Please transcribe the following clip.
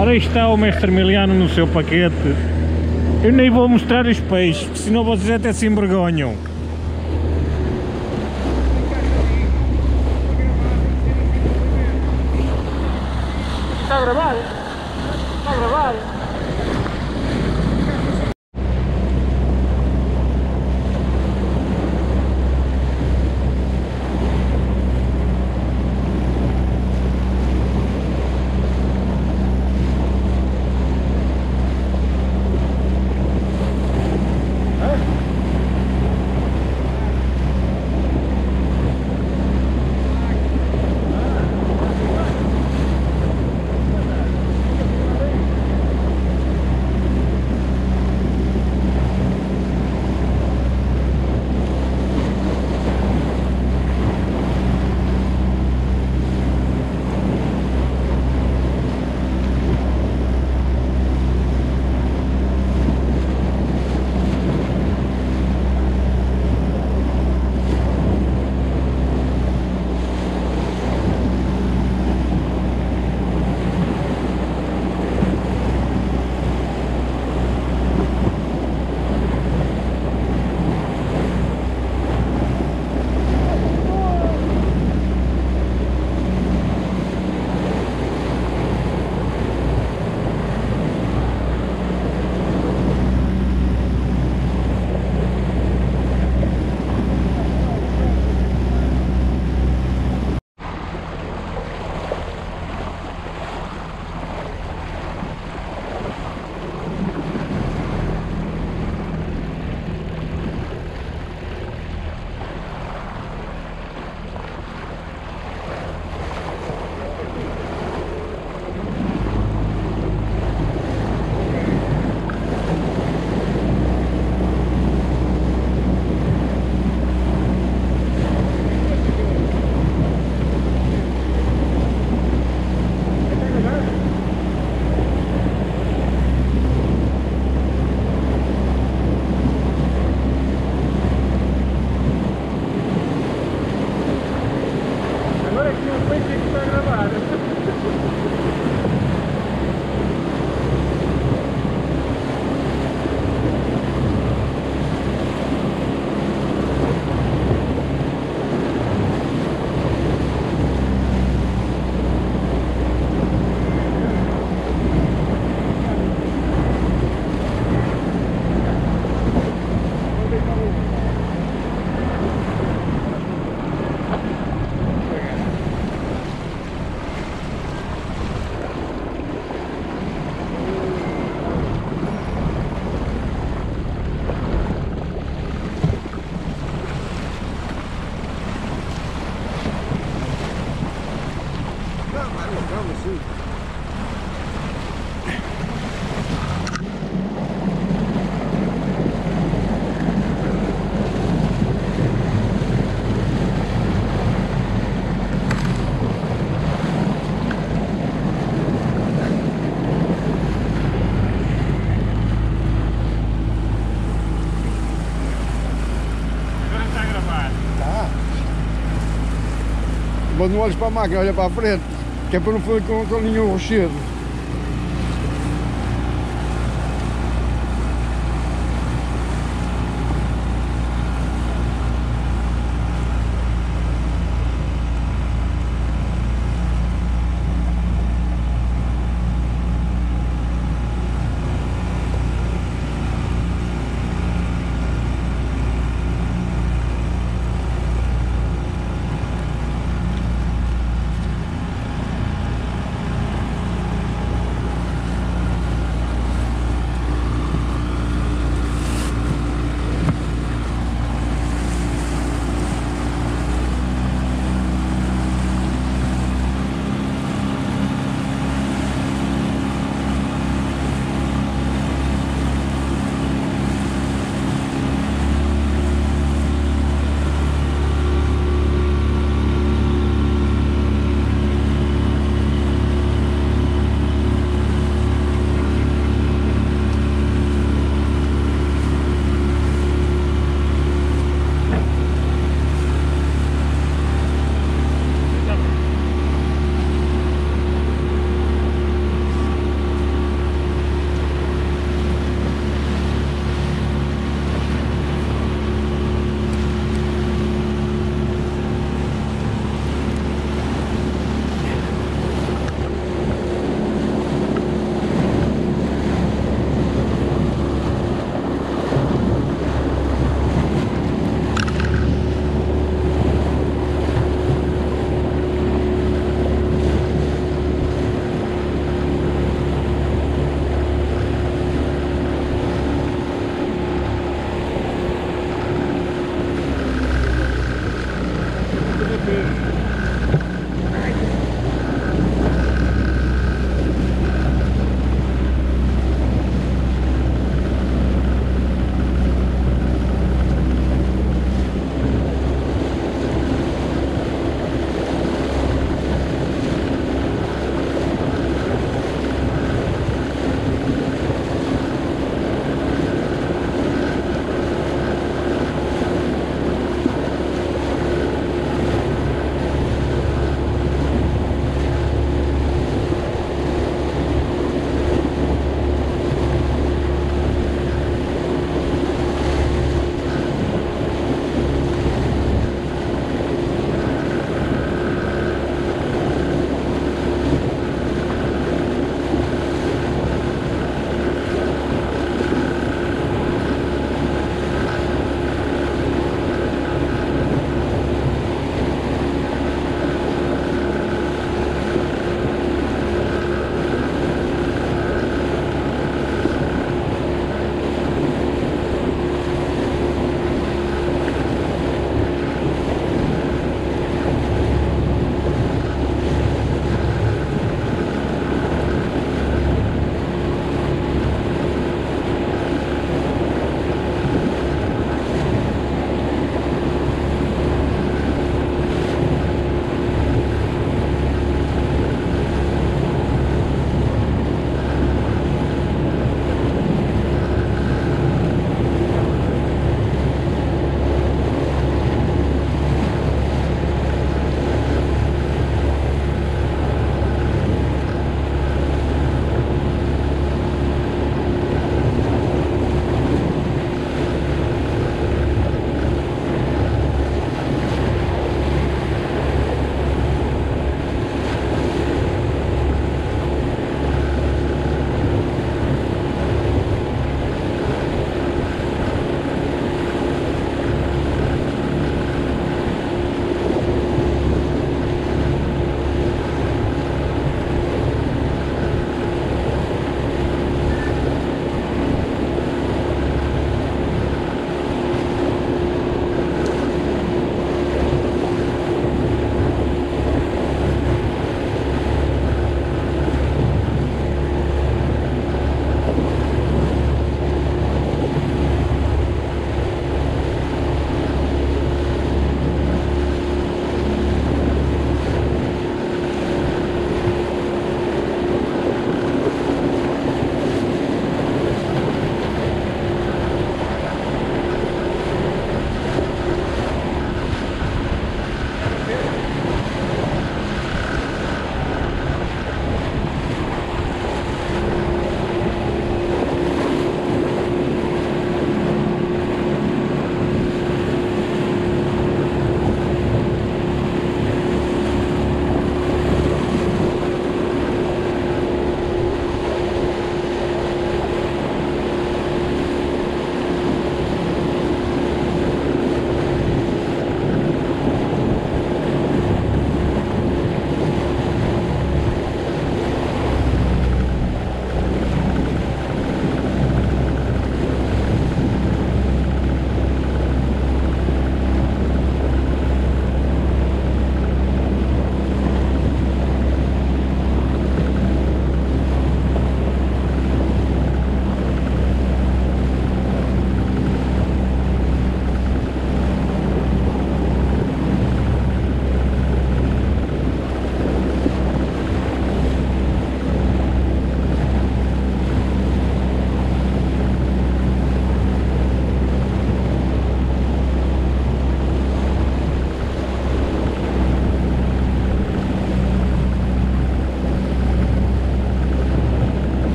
Ora está o mestre Emiliano no seu paquete. Eu nem vou mostrar os peixes, senão vocês até se envergonham. Está a gravar? Está a não olhes para a máquina, olha para a frente, que é para não fazer com, com nenhum rochedo.